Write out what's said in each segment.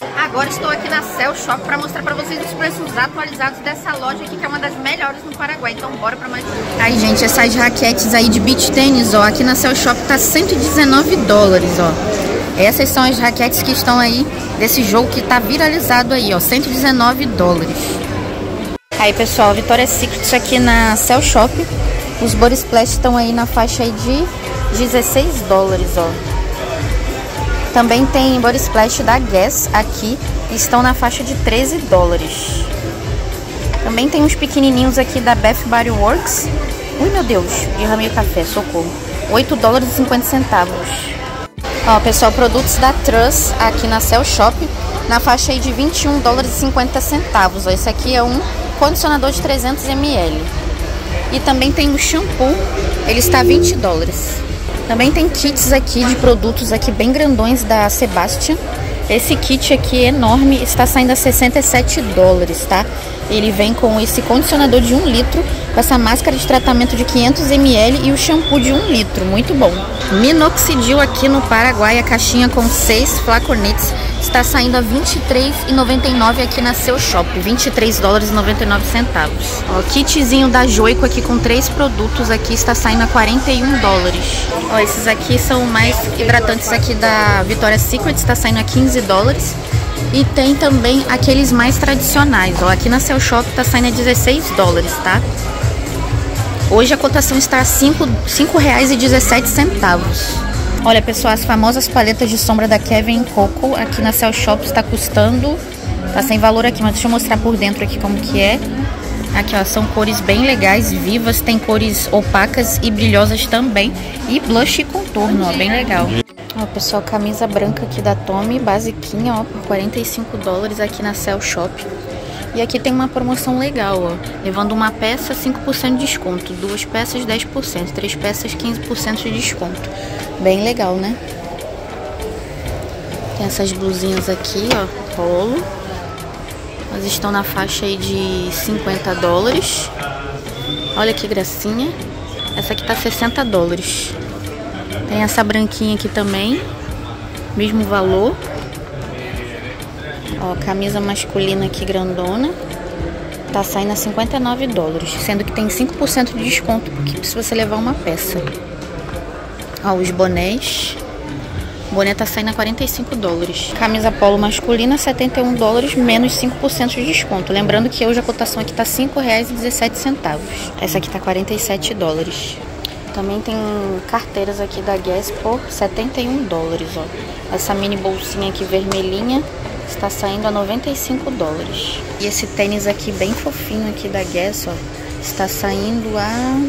Agora estou aqui na Cell Shop para mostrar para vocês os preços atualizados dessa loja aqui, que é uma das melhores no Paraguai. Então bora para mais um. Aí, gente, essas raquetes aí de beach tênis, ó, aqui na Cell Shop tá 119 dólares, ó. Essas são as raquetes que estão aí desse jogo que tá viralizado aí, ó, 119 dólares. Aí, pessoal, Victoria's Secret aqui na Cell Shop. Os body splash estão aí na faixa aí de 16 dólares, ó. Também tem body splash da Guess aqui, estão na faixa de 13 dólares. Também tem uns pequenininhos aqui da Bath Body Works. Ui, meu Deus, derramei o café, socorro. 8 dólares e 50 centavos. Ó, pessoal, produtos da Truss aqui na Cell Shop, na faixa aí de 21 dólares e 50 centavos. Ó, esse aqui é um condicionador de 300 ml. E também tem o shampoo, ele está 20 dólares. Também tem kits aqui de produtos aqui bem grandões da Sebastian. Esse kit aqui enorme está saindo a 67 dólares, tá? Ele vem com esse condicionador de 1 litro, com essa máscara de tratamento de 500 ml e o shampoo de 1 litro, muito bom. Minoxidil aqui no Paraguai, a caixinha com 6 flaconetes está saindo a R$ 23,99 aqui na seu shop, 23 dólares e 99 centavos. Ó, kitzinho da Joico aqui com três produtos aqui está saindo a 41 dólares. Ó, esses aqui são mais hidratantes aqui da Victoria's Secret, está saindo a 15 dólares. E tem também aqueles mais tradicionais, ó, aqui na seu shop está saindo a 16 dólares, tá? Hoje a cotação está a R$ 5,17. Olha, pessoal, as famosas paletas de sombra da Kevin Coco aqui na Cell Shop está custando, tá sem valor aqui, mas deixa eu mostrar por dentro aqui como que é. Aqui, ó, são cores bem legais, vivas, tem cores opacas e brilhosas também. E blush e contorno, ó, bem legal. Ó, pessoal, camisa branca aqui da Tommy, basiquinha, ó, por 45 dólares aqui na Cell Shop. E aqui tem uma promoção legal, ó. Levando uma peça, 5% de desconto. Duas peças, 10%. Três peças, 15% de desconto. Bem legal, né? Tem essas blusinhas aqui, ó. Polo. Elas estão na faixa aí de 50 dólares. Olha que gracinha. Essa aqui tá 60 dólares. Tem essa branquinha aqui também. Mesmo valor. Ó, camisa masculina aqui grandona. Tá saindo a 59 dólares, sendo que tem 5% de desconto se você levar uma peça. Ó, os bonés. O boné tá saindo a 45 dólares. Camisa polo masculina, 71 dólares, menos 5% de desconto. Lembrando que hoje a cotação aqui tá R$ 5,17. Essa aqui tá 47 dólares. Também tem carteiras aqui da Guess por 71 dólares, ó. Essa mini bolsinha aqui vermelhinha está saindo a 95 dólares. E esse tênis aqui bem fofinho aqui da Guess, ó, está saindo a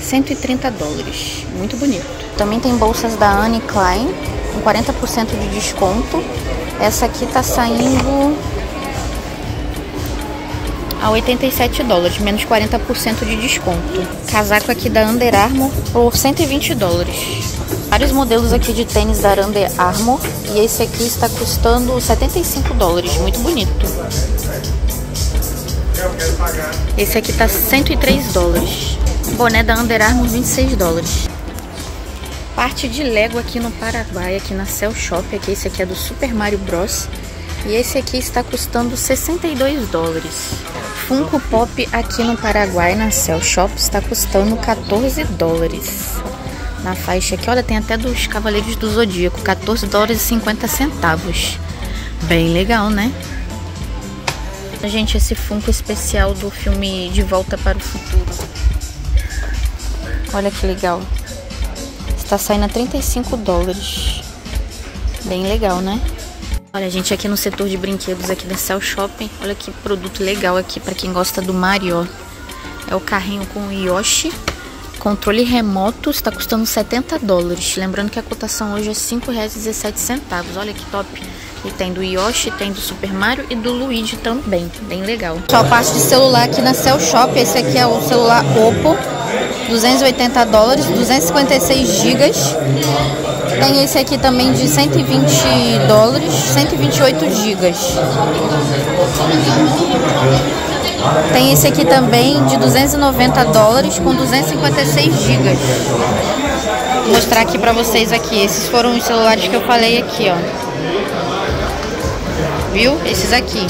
130 dólares. Muito bonito. Também tem bolsas da Anne Klein com 40% de desconto. Essa aqui está saindo a 87 dólares, menos 40% de desconto. Casaco aqui da Under Armour por 120 dólares. Vários modelos aqui de tênis da Under Armour e esse aqui está custando 75 dólares, muito bonito. Esse aqui tá 103 dólares. Boné da Under Armour 26 dólares. Parte de Lego aqui no Paraguai, aqui na Cell Shop, aqui esse aqui é do Super Mario Bros. E esse aqui está custando 62 dólares. Funko Pop aqui no Paraguai, na Cell Shop, está custando 14 dólares na faixa aqui. Olha, tem até dos Cavaleiros do Zodíaco, 14 dólares e 50 centavos. Bem legal, né? Gente, esse Funko especial do filme De Volta para o Futuro. Olha que legal. Está saindo a 35 dólares. Bem legal, né? Olha, gente, aqui no setor de brinquedos aqui da Cell Shopping. Olha que produto legal aqui para quem gosta do Mario. É o carrinho com o Yoshi Controle remoto está custando 70 dólares. Lembrando que a cotação hoje é R$ 5,17. Olha que top. E tem do Yoshi, tem do Super Mario e do Luigi também. Bem legal. Só parte de celular aqui na Cell Shop. Esse aqui é o celular Oppo. 280 dólares, 256 gigas. Tem esse aqui também de 120 dólares, 128 gigas. Tem esse aqui também de 290 dólares com 256 gigas. Vou mostrar aqui pra vocês aqui. Esses foram os celulares que eu falei aqui, ó. viu? Esses aqui.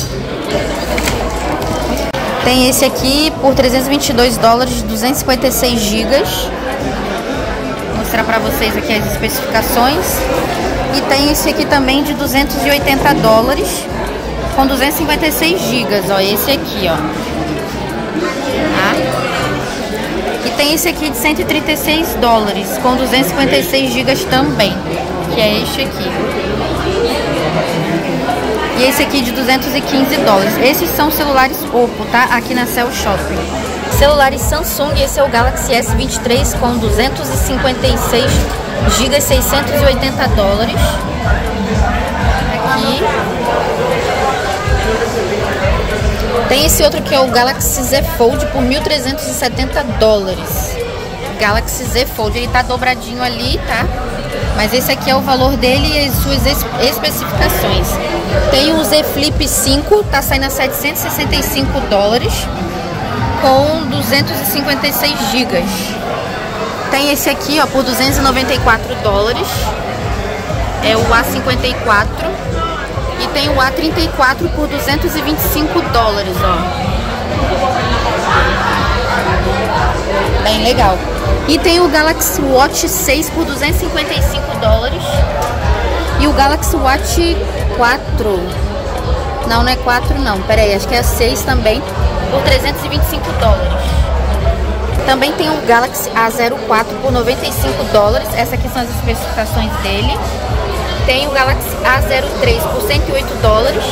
Tem esse aqui por 322 dólares, 256 gigas. Vou mostrar pra vocês aqui as especificações. E tem esse aqui também de 280 dólares, com 256 gigas, ó. Esse aqui, ó. E tem esse aqui de 136 dólares, com 256 gigas também, que é este aqui. E esse aqui de 215 dólares. Esses são celulares Oppo, tá? Aqui na Cell Shopping. Celulares Samsung, esse é o Galaxy S23 com 256 GB, 680 dólares. Aqui. Tem esse outro que é o Galaxy Z Fold por 1.370 dólares. Galaxy Z Fold, ele tá dobradinho ali, tá? Mas esse aqui é o valor dele e as suas especificações. Tem o Z Flip 5, tá saindo a 765 dólares com 256 gigas. Tem esse aqui, ó, por 294 dólares. É o A54. E tem o A34 por 225 dólares, ó. Bem legal. E tem o Galaxy Watch 6 por 255 dólares. E o Galaxy Watch 4. Não, não é 4 não. Pera aí, acho que é 6 também. Por 325 dólares. Também tem o Galaxy A04 por 95 dólares. Essas aqui são as especificações dele. Tem o Galaxy A03 por 108 dólares.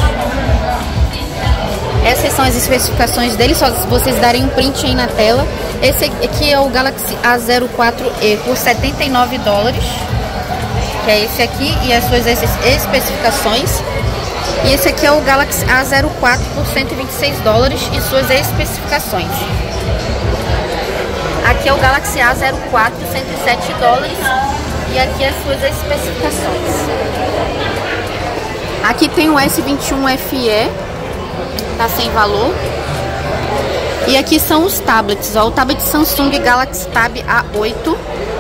Essas são as especificações dele, só vocês darem um print aí na tela. Esse aqui é o Galaxy A04e por 79 dólares, que é esse aqui, e as suas especificações. E esse aqui é o Galaxy A04 por 126 dólares e suas especificações. Aqui é o Galaxy A04, 107 dólares, e aqui as suas especificações. Aqui tem o S21 FE, tá sem valor. E aqui são os tablets, ó, o tablet Samsung Galaxy Tab A8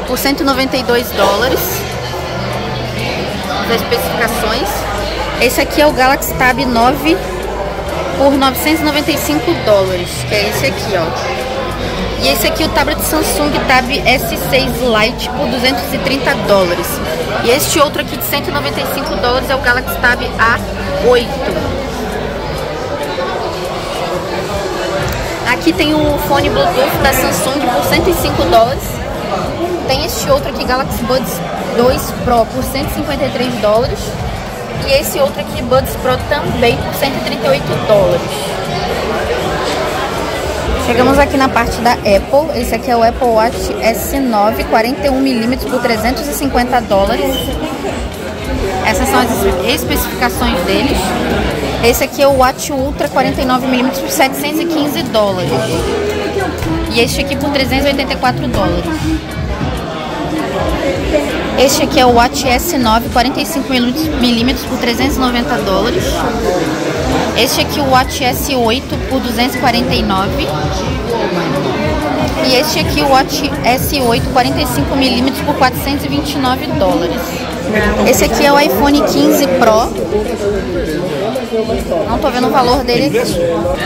por 192 dólares. As especificações. Esse aqui é o Galaxy Tab 9 por 995 dólares, que é esse aqui, ó. E esse aqui é o tablet Samsung Tab S6 Lite por 230 dólares. E este outro aqui de 195 dólares é o Galaxy Tab A8. Aqui tem o fone Bluetooth da Samsung por 105 dólares. Tem este outro aqui, Galaxy Buds 2 Pro, por 153 dólares. E esse outro aqui, Buds Pro, também por 138 dólares. Chegamos aqui na parte da Apple. Esse aqui é o Apple Watch S9, 41mm por 350 dólares. Essas são as especificações deles. Esse aqui é o Watch Ultra 49mm por 715 dólares. E este aqui por 384 dólares. Este aqui é o Watch S9 45mm por 390 dólares. Este aqui é o Watch S8 por 249. E este aqui é o Watch S8 45mm por 429 dólares. Esse aqui é o iPhone 15 Pro. Não tô vendo o valor dele aqui.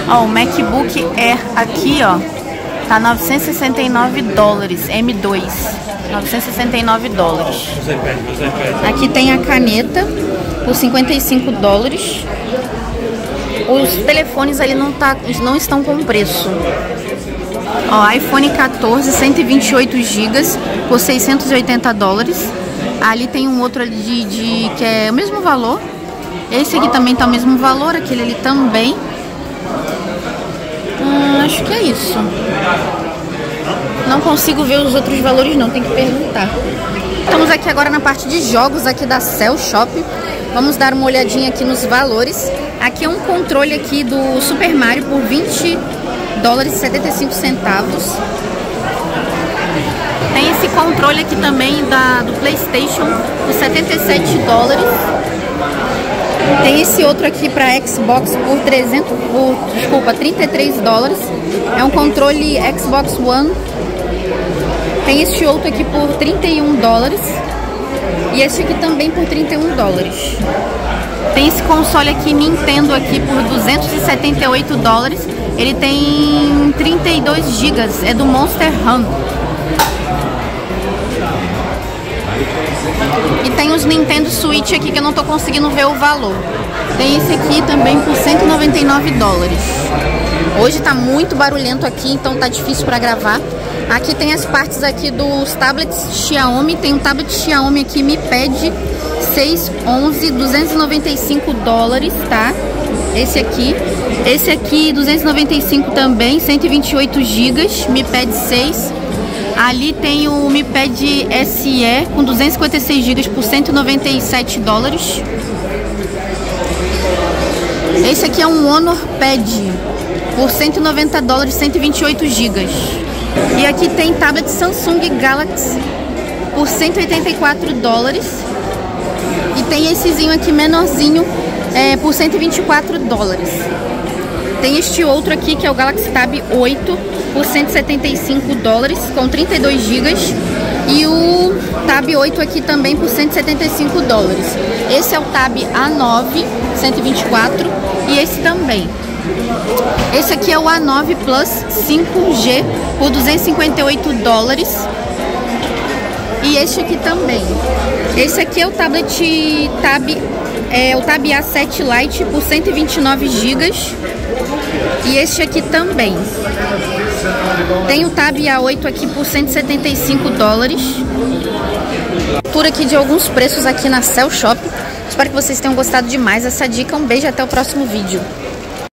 Ó, o MacBook Air aqui, ó, tá 969 dólares, M2. 969 dólares. Aqui tem a caneta por 55 dólares. Os telefones ali não, tá, não estão com preço. Ó, iPhone 14, 128 GB por 680 dólares. Ali tem um outro ali de, de, que é o mesmo valor. Esse aqui também tá o mesmo valor, aquele ali também. Hum, acho que é isso. Não consigo ver os outros valores não, tem que perguntar. Estamos aqui agora na parte de jogos aqui da Cell Shop. Vamos dar uma olhadinha aqui nos valores. Aqui é um controle aqui do Super Mario por 20 dólares e 75 centavos. Tem esse controle aqui também da, do Playstation por 77 dólares. Tem esse outro aqui para Xbox por 300, por, desculpa, 33 dólares. É um controle Xbox One. Tem este outro aqui por 31 dólares. E esse aqui também por 31 dólares. Tem esse console aqui Nintendo aqui por 278 dólares. Ele tem 32 gigas, é do Monster Hunter. E tem os Nintendo Switch aqui que eu não tô conseguindo ver o valor. Tem esse aqui também por 199 dólares. Hoje tá muito barulhento aqui, então tá difícil para gravar. Aqui tem as partes aqui dos tablets Xiaomi. Tem um tablet Xiaomi aqui, Mi Pad 611, 295 dólares, tá? Esse aqui. Esse aqui, 295 também, 128 gigas, Mi Pad 6. Ali tem o Mi Pad SE com 256 GB por 197 dólares. Esse aqui é um Honor Pad por 190 dólares, 128 GB. E aqui tem tablet Samsung Galaxy por 184 dólares. E tem essezinho aqui menorzinho é, por 124 dólares. Tem este outro aqui que é o Galaxy Tab 8 por 175 dólares com 32 GB e o Tab 8 aqui também por 175 dólares. Esse é o Tab A9 124 e esse também. Esse aqui é o A9 Plus 5G por 258 dólares. Este aqui também. Esse aqui é o tablet Tab, é, o Tab A7 Lite por 129 GB. E este aqui também. Tem o Tab A8 aqui por 175 dólares. Por aqui de alguns preços aqui na Cell Shop. Espero que vocês tenham gostado demais dessa dica. Um beijo e até o próximo vídeo.